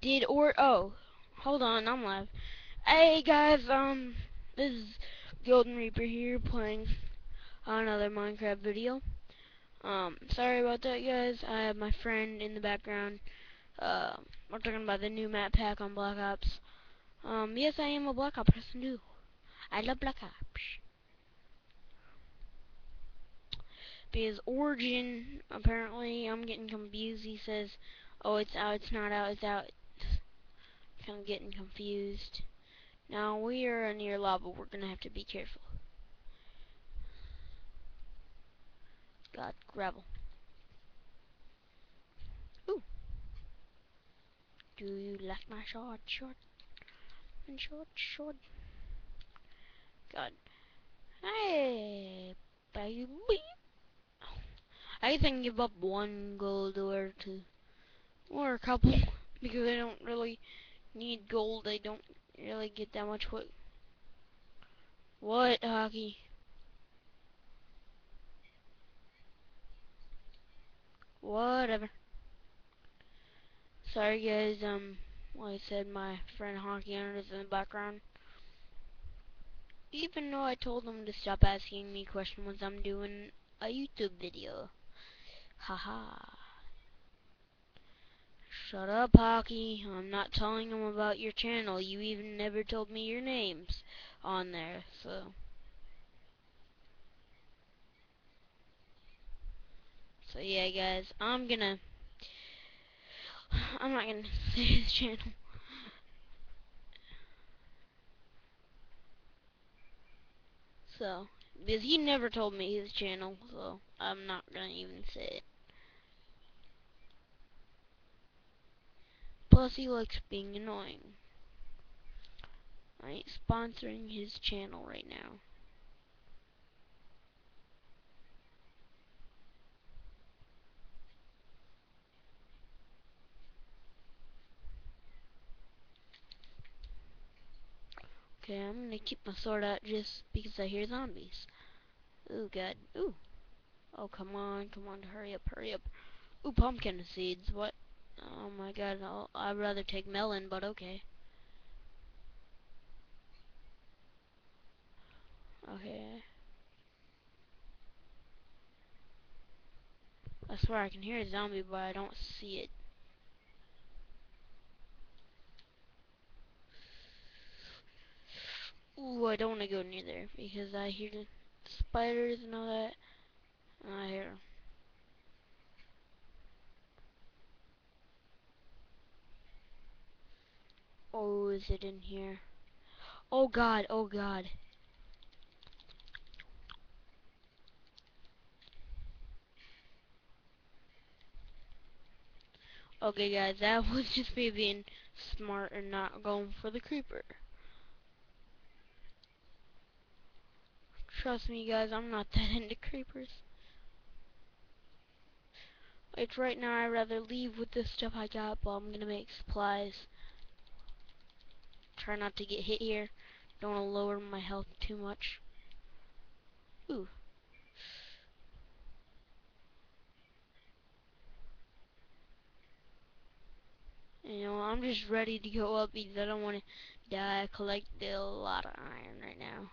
Did or oh, hold on, I'm live. Hey guys, um, this is Golden Reaper here playing another Minecraft video. Um, sorry about that, guys. I have my friend in the background. Uh, we're talking about the new map pack on Black Ops. Um, yes, I am a Black Ops person too. I love Black Ops. Because Origin, apparently, I'm getting confused. He says, oh, it's out, it's not out, it's out of getting confused. Now we are near lava. We're gonna have to be careful. Got gravel. Ooh. Do you like my short, short, and short, short? God. Hey, baby. I can give up one gold or two, or a couple, because I don't really need gold. I don't really get that much what what hockey. Whatever. Sorry guys, um like I said my friend Hockey is in the background. Even though I told him to stop asking me questions I'm doing a YouTube video. Haha. Shut up, Hockey. I'm not telling them about your channel. You even never told me your names on there, so. So yeah, guys, I'm gonna. I'm not gonna say his channel. So, because he never told me his channel, so I'm not gonna even say it. Plus, he likes being annoying. I ain't sponsoring his channel right now. Okay, I'm gonna keep my sword out just because I hear zombies. Ooh, God. Ooh. Oh, come on, come on, hurry up, hurry up. Ooh, pumpkin seeds, what? Oh my god, I'll, I'd rather take melon, but okay. Okay. I swear I can hear a zombie, but I don't see it. Ooh, I don't want to go near there, because I hear the spiders and all that. And I hear Oh, is it in here? Oh god, oh god. Okay guys, that was just me being smart and not going for the creeper. Trust me guys, I'm not that into creepers. Like right now I'd rather leave with the stuff I got, but I'm gonna make supplies. Try not to get hit here. Don't want to lower my health too much. Ooh. You know, I'm just ready to go up because I don't want to die. I collect a lot of iron right now.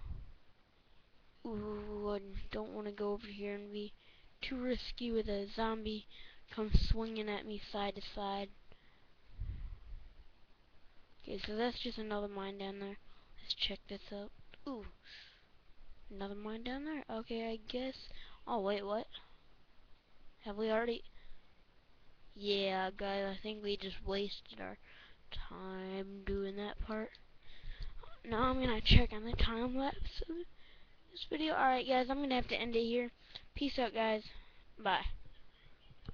Ooh, I don't want to go over here and be too risky with a zombie come swinging at me side to side. Okay, so that's just another mine down there. Let's check this out. Ooh. Another mine down there? Okay, I guess. Oh, wait, what? Have we already... Yeah, guys, I think we just wasted our time doing that part. Now I'm gonna check on the time lapse of this video. Alright, guys, I'm gonna have to end it here. Peace out, guys. Bye.